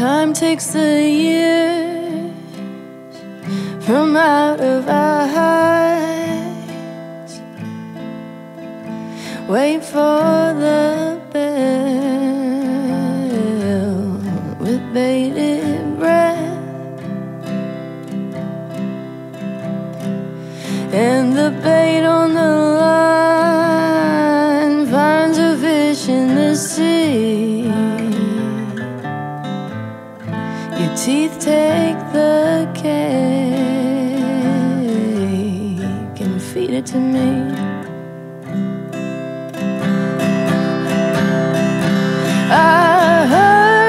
Time takes the years from out of our eyes. Wait for the bell with bated teeth take the cake and feed it to me. I heard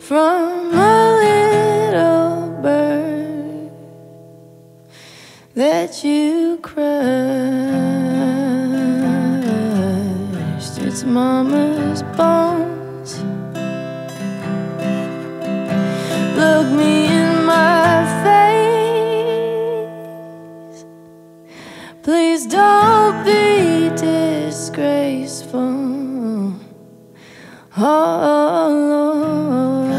from a little bird that you crushed its mama's bones. Please don't be disgraceful. Oh Lord,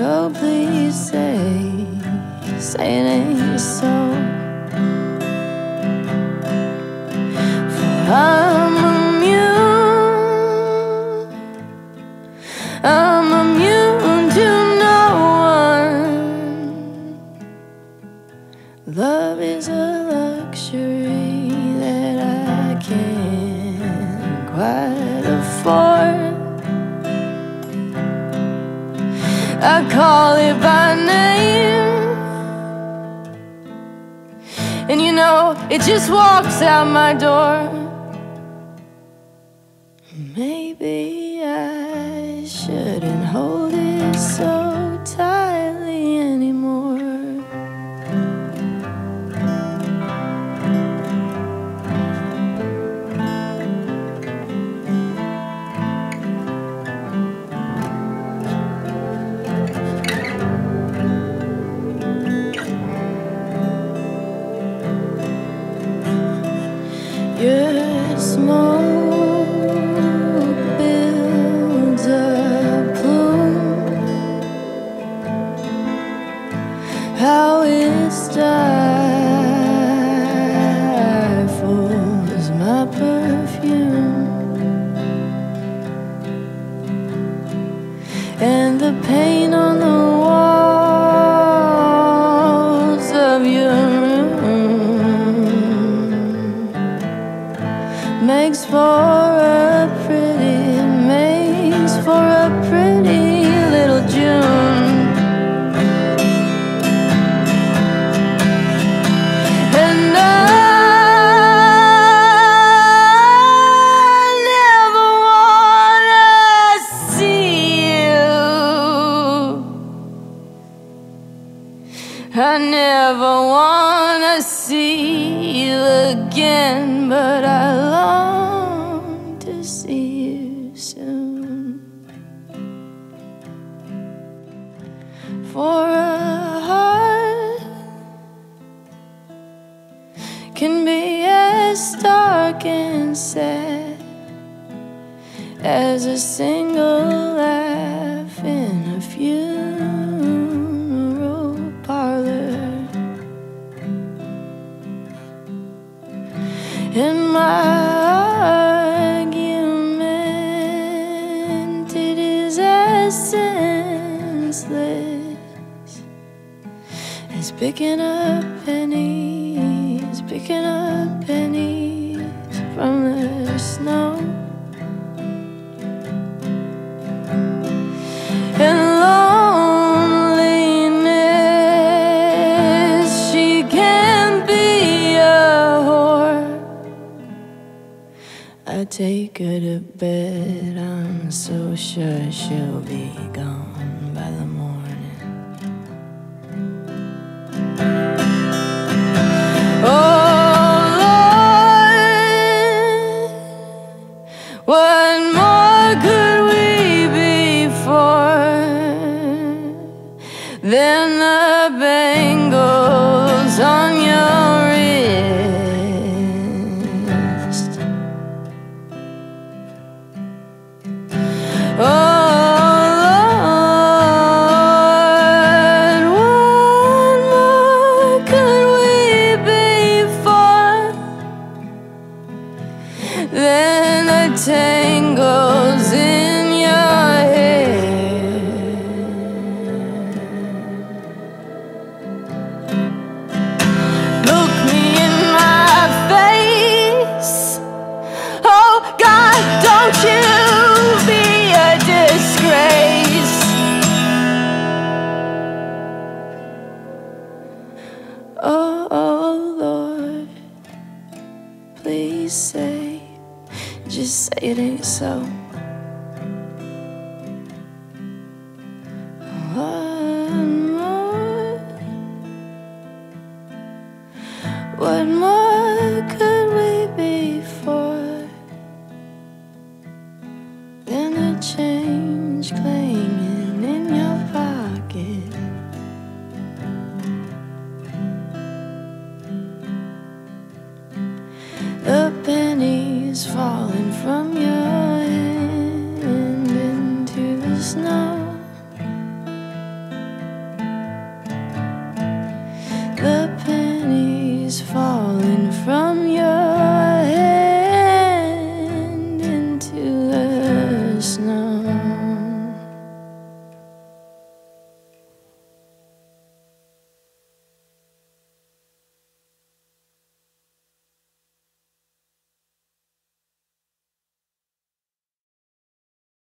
oh please say, say it ain't so. For I'm immune. I'm immune to no one. Love is a luxury can't quite afford. I call it by name. And you know, it just walks out my door. Maybe I shouldn't hold makes for a pretty you again, but I long to see you soon. For a heart can be as dark and sad as a single as picking up pennies, picking up pennies from the snow. And loneliness, she can be a whore. I take her to bed, I'm so sure she'll be gone by the morning. than the tangles in your hair. Look me in my face. Oh God, don't you be a disgrace. Oh, oh Lord, please say just say it ain't so. One more? What more?